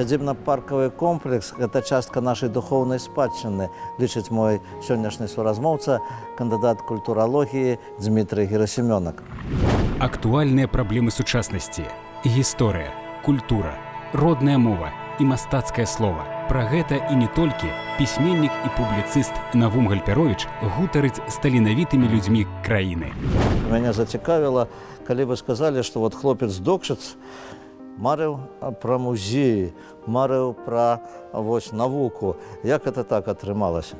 Сядзібна-паркавы комплекс гэта частка нашай духоўнай спадчыны, лічыць мой сённяшні суразмоўца, кандыдат культуралогіі Дмітрый Герасімёнак. Актуальныя праблемы сучаснасці, гісторыя, культура, родная мова і мастацкае слова. Пра гэта і не толькі пісьменнік і публіцыст Навум Гальпярович гутарыць з таленавітымі людзьмі краіны. Мяне зацікавіла, калі вы сказалі, што вот хлопец докшыц марыў пра музеі, марыў пра вось навуку. Як это так атрымалася?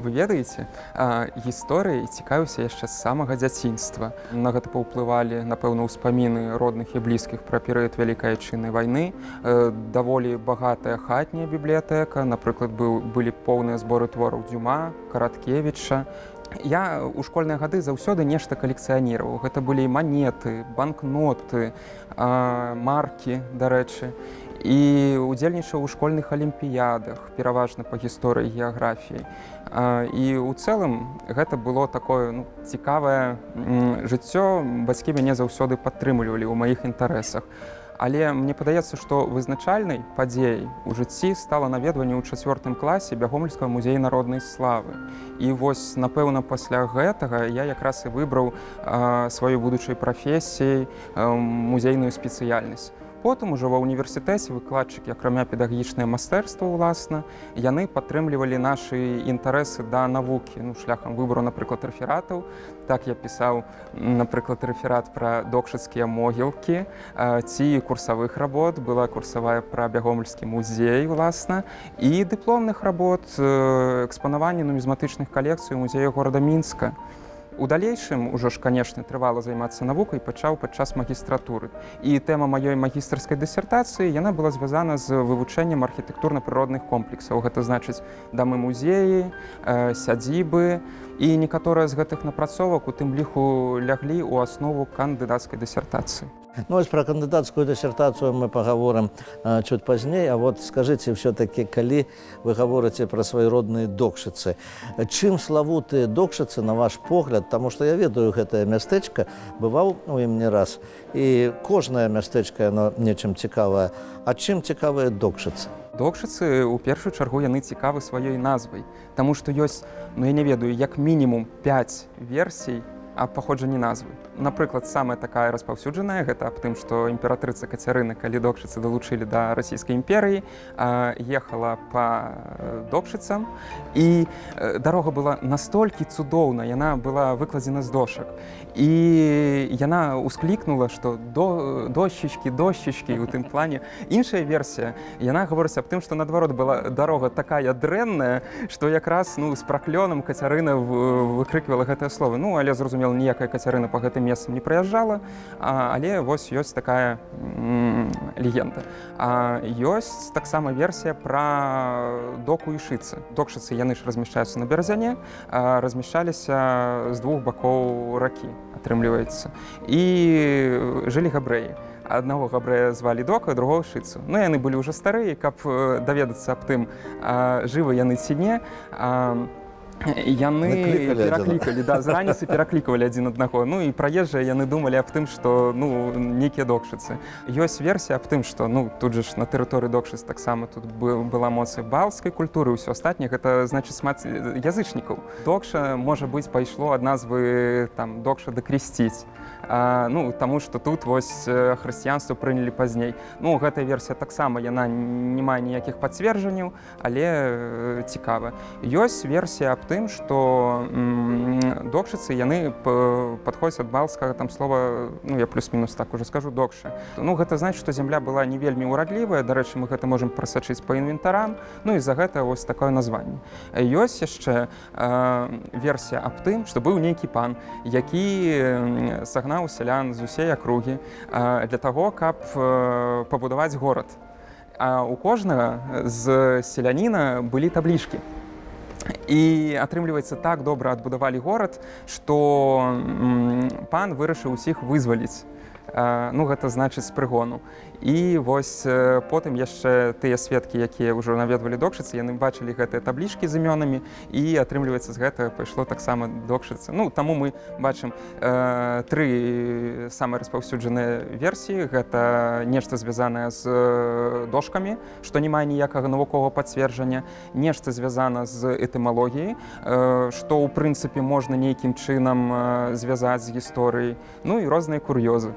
Вы ведаеце, гісторыяй цікаўся яшчэ з самага дзяцінства. На гэта паўплывалі, напэўна, ўспаміны родных і блізкіх пра перыяд вялікай адчыннай вайны. Даволі багатая хатняя бібліятэка, напрыклад, быў, былі поўныя зборы твораў дзюма, караткевіча. Я ў школьныя гады заўсёды нешта калекцыяніраваў. Гэта былі манеты, банкноты, маркі, дарэчы. І удзельнічаў у школьных алімпіядах пераважна па гісторыі геаграфіі. І ў цэлым гэта было такое ну, цікавае жыццё. Бацькі мяне заўсёды падтрымлівалі ў маіх інтарэсах але мне падаецца што вызначальнай падзеяй у жыцці стала наведванне ў чацвёртым класе бягомельскага музея народнай славы. І вось напэўна пасля гэтага я якраз і выбраў сваёй будучай прафесіяй музейную спецыяльнасць Потым ужо ва ўніверсітэце выкладчыкі, акрамя педагагічнае майстэрства ўласна, яны падтрымлівалі нашы інтарэсы да навукі ну, шляхам выбару, напрыклад, рэфератаў. Так я пісаў, напрыклад, рэферат пра докшацкія могілкі ці курсавых работ, была курсавая пра бягомельскі музей уласна і дыпломных работ экспанавання нумізматычных калекцый у музею горада мінска. У далейшым ужо ж канешне трывала займацца навукай пачаў падчас магістратуры. І тэма маёй магістарскай дысертацыі яна была звязана з вывучэннем архітэктурна-прыродных комплексаў. Гэта значыць дамы музеі, э, сядзібы і некаторыя з гэтых напрацовак у тым ліху ляглі ў аснову кандыдацкай дысертацыі. Ну, вось пра кандыдацкую дысертацыю мы пагаворым чуть пазней, А вот скажыце ўсё-такі, калі вы гаворыце пра свае родныя докшыцы. Чым славутыя докшыцы на ваш погляд, Таму што я ведаю гэтае мястэчка, бываў у ім не раз. І кожнае мястэчка яно нечым цікавае. А чым цікавыя докшыцы? Докшыцы ў першую чаргу яны цікавы сваёй назвай. Таму што ёсць, ну я не ведаю, як мінімум 5 версій паходжанні назвы. Напрыклад, самая такая распаўсюджаная гэта аб тым, што імператрыца кацярына, калі докшыцы далучылі да расійскай імперыі, ехала па докшыцам і дарога была настолькі цудоўна, яна была выкладзена з дошак. І яна ўсклікнула, што до, дощечкі, дощечкі у тым плане. Іншая версія яна гаворыць аб тым, што наадварот была дарога такая дрэнная, што якраз ну, з праклёнам кацярына выкрыквала гэтае слово. Ну але зразумела, ніякая кацярына па гэтым месцам не прыязджала, але вось ёсць такая легенда. А ёсць таксама версія пра доку і шыцы. Докшыцы яны ж размяшчаюцца на беразяне, размяшчаліся з двух бакоў ракі атрымліваецца і жылі габрэі аднаго габрэя звалі дока другого шыцу Ну яны былі ўжо старыя каб даведацца аб тым жывы яны ці не яны пераклікалі да, з раніцы пераклікавалі адзін аднаго Ну і праезжыя яны думалі аб тым што ну нейкія докшыцы ёсць версія аб тым што ну тут же ж на тэрыторыі докшыц таксама тут была моцы балскай культуры ўсё астатняе гэта значыць маць язычнікаў докша можа быць пайшло ад назвы там докша дакрысціць ну таму што тут вось хрысціянства прынялі пазней. Ну гэтая версія таксама яна не мае ніякіх пацверджанняў але цікава. Ёсць версія аб тым што докшыцы яны падходзяць ад балскага там слова ну я плюс-мінус так уже скажу докша. Ну гэта значит што зямля была не вельмі ўрадлівая. Дарэчы мы гэта можемм прасачыць па інвентарам. Ну і за гэта вось такое названне. Ёсць яшчэ версія аб тым што быў нейкі пан які сагнаў сялян з усей акругі для таго каб пабудаваць горад А у кожнага з селяніна былі таблішкі. І атрымліваецца так добра адбудавалі горад, што пан вырашыў усіх вызваліць. Ну гэта значыць з прыгону і вось потым яшчэ тыя сведкі якія ўжо наведвалі докшыцы яны бачылі гэтыя таблічкі з імёнамі і атрымліваецца з гэтага пайшло таксама докшыцца ну таму мы бачым э, тры самыя распаўсюджаныя версіі. Гэта нешта звязанае з дошкамі што не мае ніякага навуковага пацверджання. Нешта звязана з этымалогіяй э, што ў прынцыпе можна нейкім чынам звязаць з гісторыяй. Ну і розныя кур'ёзы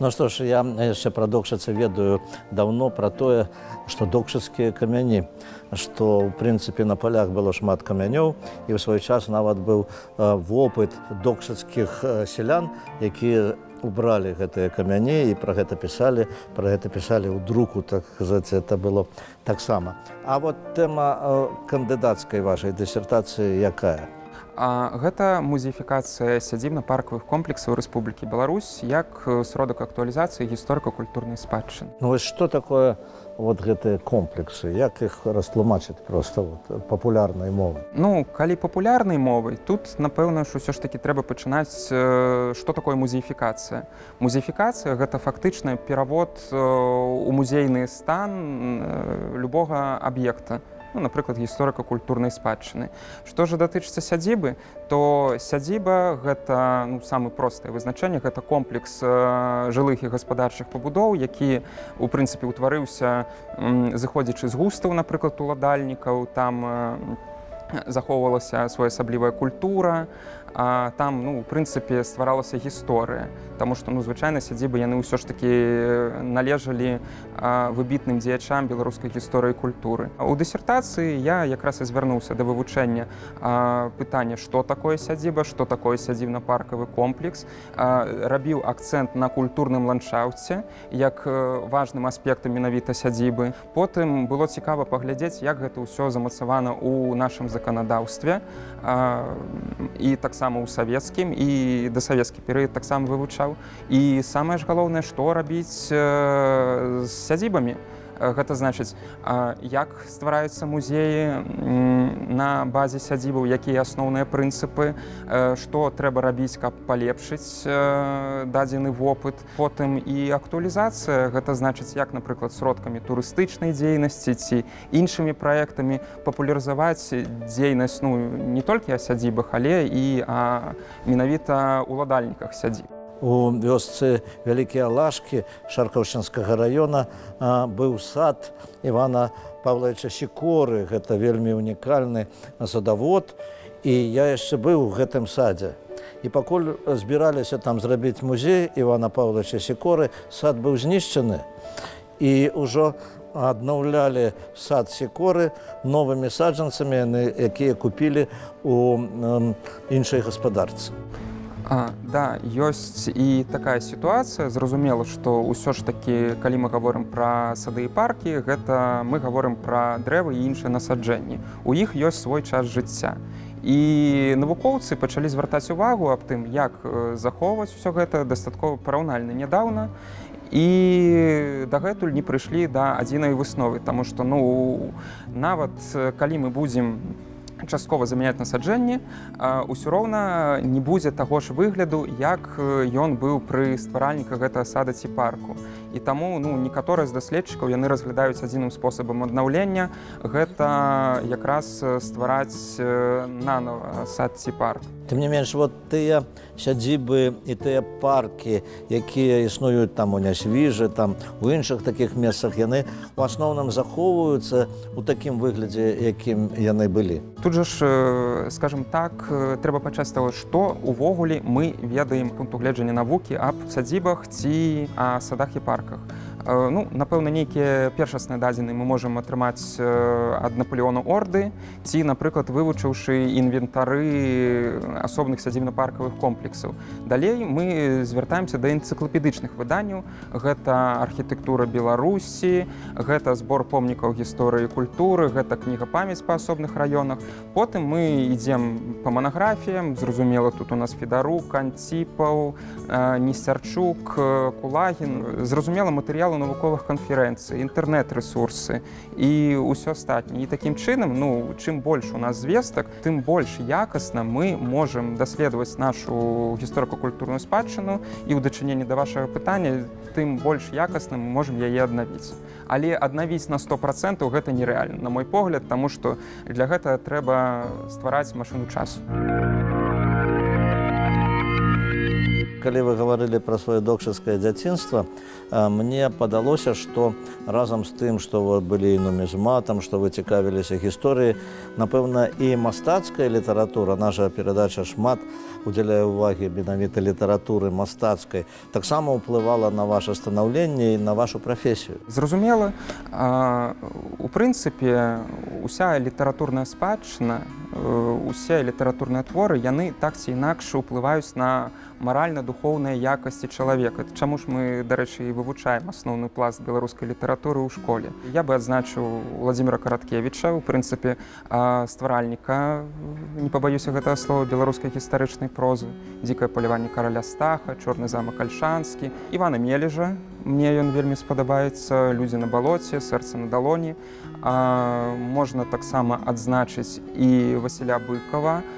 Ну што ж я яшчэ пра докшыцы ведаю даўно пра тое, што докшыцкія камяні, што ў прынцыпе на палях было шмат камянёў і ў свой час нават быў вопыт докшыцкіх сялян, якія убралі гэтыя камяні і пра гэта пісалі, пра гэта пісалі ў друку, так сказаць, это было таксама. А вот тэма кандыдацкай вашай дысертацыі якая? Гэта музеіфікацыя сядзібна-паркавых комплексаў Рэспублікі Беларусь як сродак актуалізацыі гісторыка-культурнай спадчыны. Ну вось што такое вот гэтыя комплексы, як іх растлумачыць проста вот, папулярнай мовы? Ну калі папулярнай мовай, тут напэўна, што ўсё ж такі трэба пачынаць што такое музеіфікацыя. Музеіфікацыя гэта фактычна перавод у музейны стан любога аб'екта ну, напрыклад гісторыка-культурнай спадчыны. Што ж датычыцца сядзібы, то сядзіба гэта ну, самы простае вызначэнне гэта комплекс э, жылых і гаспадарчых пабудоў, які у прынцыпе ўтварыўся зыходзячы з густаў, напрыклад уладальнікаў там э, захоўвалася своеасаблівая культура, а там ну, у прынцыпе стваралася гісторыя Таму што ну звычайна сядзібы яны ўсё ж такі належалі а, выбітным дзеячам беларускай гісторыі культуры. У дысертацыі я якраз і звярнуўся да вывучэння пытання што такое сядзіба што такое сядзібна-паркавы комплекс. Рабіў акцэнт на культурным ландшафце як важным аспектам менавіта сядзібы. Потым было цікава паглядзець як гэта ўсё замацавана ў нашым заканадаўстве. І таксама таксама ў савецкім і дасавецкі перыяд таксама вывучаў. І самае ж галоўнае што рабіць з сядзібамі гэта значыць як ствараюцца музеі на базе сядзібаў якія асноўныя прынцыпы што трэба рабіць каб палепшыць дадзены вопыт. Потым і актуалізацыя гэта значыць як напрыклад сродкамі турыстычнай дзейнасці ці іншымі праектамі папулярызаваць дзейнасць ну не толькі о сядзібах але і менавіта уладальніках сядзіб у вёсцы вялікія лашкі шаркаўшчынскага раёна быў сад Івана Павловича сікоры. Гэта вельмі унікальны садавод. І я яшчэ быў у гэтым садзе. І пакуль збіраліся там зрабіць музей Івана Павловича сікоры сад быў знішчаны. І ўжо аднаўлялі сад сікоры новымі саджанцамі якія купілі у іншай гаспадарцы. А, да ёсць і такая сітуацыя. Зразумела што ўсё ж такі калі мы гаворым пра сады і паркі гэта мы гаворым пра дрэвы і іншыя насаджэнні. У іх ёсць свой час жыцця. І навукоўцы пачалі звяртаць увагу аб тым як захоўваць усё гэта дастаткова параўнальна нядаўна. І дагэтуль не прыйшлі да адзінай высновы таму што ну нават калі мы будзем часткова замяняць насаджэнні ўсё роўна не будзе таго ж выгляду як ён быў пры стваральніка гэтага сада ці парку і таму ну некаторыя з даследчыкаў яны разглядаюць адзіным спосабам аднаўлення гэта якраз ствараць нанова сад ці парк Тым не менш вот тыя сядзібы і тыя паркі, якія існуюць там у нясвіжы, там у іншых такіх месцах яны у асноўным захоўваюцца ў такім выглядзе, якім яны былі. Тут жа ж скажем так, трэба пачаць того, што увогуле мы ведаем пункту гледжання навукі аб сядзібах ці а садах і парках. Ну, напэўна, нейкія першасныя дадзены мы можам атрымаць ад Наполеону орды ці, напрыклад, вывучыўшы інвентары асобных сядзібна-паркавых комплексаў. Далей мы звяртаемся да энцыклапедычных выданняў. Гэта архітэктура Беларусі, гэта збор помнікаў гісторыі культуры, гэта кніга памяць па асобных раёнах. потым мы ідзем по манаграфіям зразумела тут у нас федарук анціпаў э, несярчук кулагін зразумела матэрыялу навуковых канферэнцый інтэрнэт-рэсурсы і ўсё астатняе і такім чынам ну чым больш у нас звестак тым больш якасна мы можемм даследаваць нашу гісторыка-культурную спадчыну і ў дачыненні да вашага пытання тым больш якасным можемм яе аднавіць але аднавіць на сто процентаў гэта нерэальна на мой погляд таму што для гэта трэба ствараць машыну часу калі вы гаварылі пра сваё докшацкае дзяцінства мне падалося што разам з тым што вот былі і нумізматам што вы цікавіліся гісторыі напэўна і мастацкая літаратура наша перадача шмат удзяляе ўвагі менавіта літаратуры мастацкай таксама ўплывала на ваше станаўленне і на вашу прафесію. Зразумела у прынцыпе уся літаратурная спадчына усе літаратурныя творы яны так ці інакш уплываюць на маральна-духоўныя якасці чалавека чаму ж мы дарэчы і вывучаем асноўны пласт беларускай літаратуры ў школе. Я бы адзначыў владимира караткевича у прынцыпе стваральніка не пабаюся гэтага слова беларускай гістарычнай прозы. Дзікае паляванне караля стаха чорны замак альшанскі івана мележа. Мне ён вельмі спадабаецца. Людзі на балоце сэрца на далоні можна таксама адзначыць і васіля быкова а а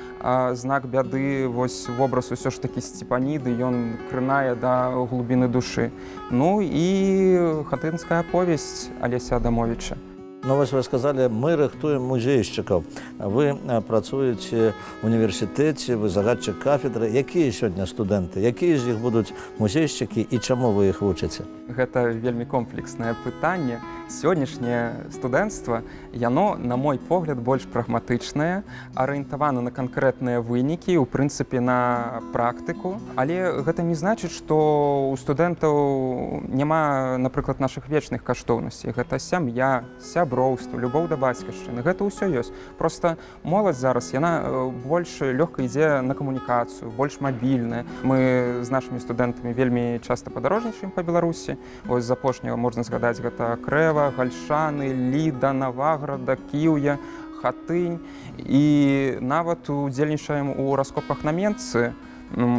знак бяды вось вобраз усё ж такі сцепаніды ён крынае да глубіны душы. Ну і хатынская повесць алеся адамовича Ну вось вы сказалі мы рыхтуем музейшчыкаў. Вы працуеце універсітэце вы загадчык кафедры. Якія сёння студэнты? Якія з іх будуць музейшчыкі і чаму вы іх вучыце? Гэта вельмі комплекснае пытанне. Сённяшняе студэнцтва яно на мой погляд больш прагматычнае арыентавана на канкрэтныя вынікі у прынцыпе на практыку. Але гэта не значыць што у студэнтаў няма напрыклад наших вечных каштоўнасцей. Гэта сям'я сяброўства любоў да бацькашчыны гэта ўсё ёсць. Просто моладзь зараз яна больш лёгка ідзе на камунікацыю больш мабільная. Мы з нашымі студэнтамі вельмі часта падарожнічаем па беларусі. Ось з апошняга можна згадаць гэта крэва Гальшаны, Ліда, Наваграда, Кіўя, Хатынь. І нават удзельнічаем у раскопах на Менцы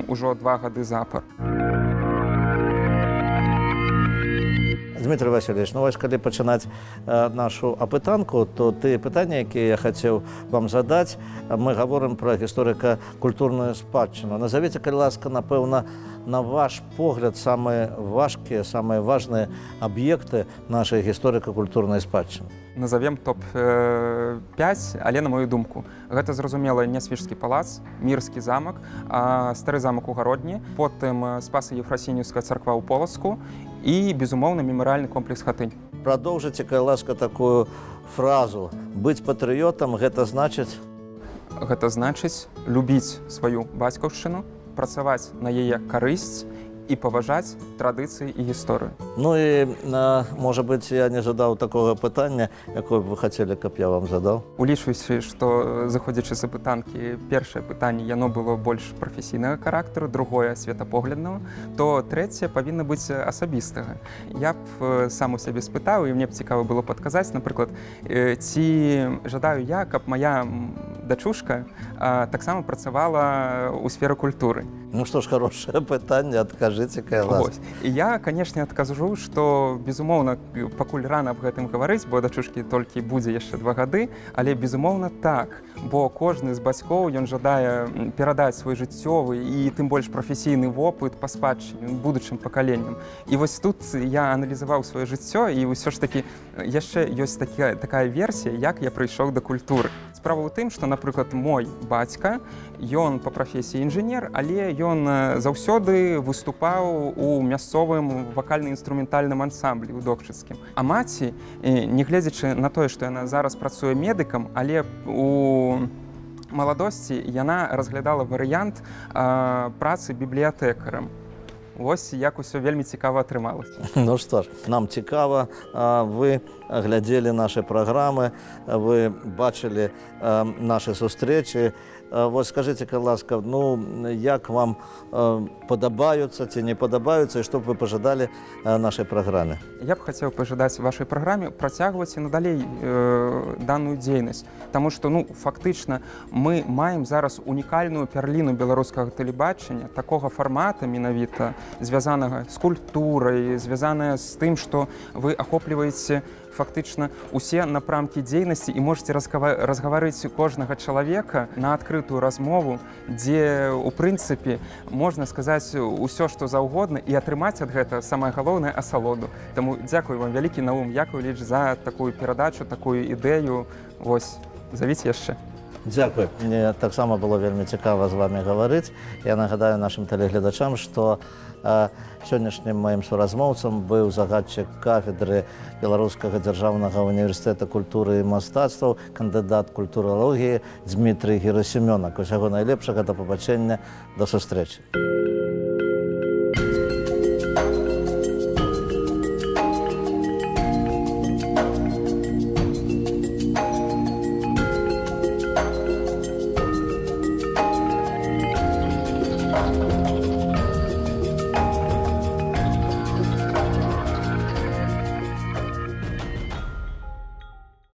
ўжо два гады запар. Дмітрий Васильевич, ну вось калі пачынаць нашу апытанку, то ты пытанні, якія я хацеў вам задаць, мы гаворым пра гісторыка-культурную спадчыну. Назавіце, калі ласка, напэўна, на ваш погляд самыя важкія самыя важныя аб'екты нашай гісторыка-культурнай спадчыны назовем топ-5 але на мою думку. Гэта зразумела нясвіжскі палац мірскі замак стары замак у гародні. Потым спаса ефрасінюская царква ў полацку і безумоўна мемарыальны комплекс хатынь. Продолжыце кай ласка такую фразу. Быць патрыётам гэта значыць? Гэта значыць любіць сваю бацькаўшчыну працаваць на яе карысць і паважаць традыцыі і гісторыю. Ну і на, можа быць, я не жадаў такога пытання, якое вы хацелі, каб я вам задаў. Улічваюся, што заходзячы з апытанкі першае пытанне яно было больш прафесійнага характару, другое светапогляднага, то трэцяе павінна быць асабістага. Я б сам у сябе спытаў і мне б цікава было падказаць, напрыклад, ці жадаю я, каб моя дачушка таксама працавала ў сферы культуры. Ну што ж хорошае пытанне адкажыце я канешне адказжу што безумоўна пакуль рана аб гэтым гаварыць бо дачушкі толькі будзе яшчэ два гады але безумоўна так. Бо кожны з бацькоў ён жадае перадаць свой жыццёвы і тым больш прафесійны вопыт па спадчыне будучым пакаленнем і вось тут я аналізаваў сваё жыццё і ўсё ж такі яшчэ ёсць такая такая версія як я прыйшоў да культуры справа ў тым што напрыклад мой бацька ён по прафесіі інжынер але ён заўсёды выступаў у мясцовым вакальна-інструментальным ансамблі ў докчыцкім а маці нягледзячы на тое што яна зараз працуе медыкам але у маладосці яна разглядала варыянт працы бібліятэкарам Вось як усё вельмі цікава атрымалася. Ну што ж, нам цікава, вы глядзелі нашы праграмы, вы бачылі нашы сустрэчы. Вось скажыце, калі ласка, ну як вам падабаюцца ці не падабаюцца і што б вы пажадалі нашай праграме? Я б хацеў пажадаць вашай праграме працягваць і надалей э, данную дзейнасць. Таму што ну фактычна мы маем зараз унікальную пярліну беларускага тэлебачання такога фармата менавіта звязанага з культурай, звязаная з тым, што вы ахопліваеце фактычна усе напрамкі дзейнасці і можете разгава- разгаварыць кожнага чалавека на адкрытую размову, дзе у прынцыпе можна сказаць усё што заўгодна і атрымаць ад гэта самае галоўнае асалоду. Таму дзякую вам вялікі наум Яковлевич за такую перадачу, такую ідэю. Вось завіце яшчэ. Дзякуй. Мне таксама было вельмі цікава з вами гаварыць. Я нагадаю нашим тэлегледачам, што э, сённяшнім маім суразмоўцам быў загадчык кафедры беларускага дзяржаўнага універсітэта культуры і мастацтваў, кандыдат культуралогіі Дмітрый Герасімёнак. Усяго найлепшага да пабачэння да сустрэчы.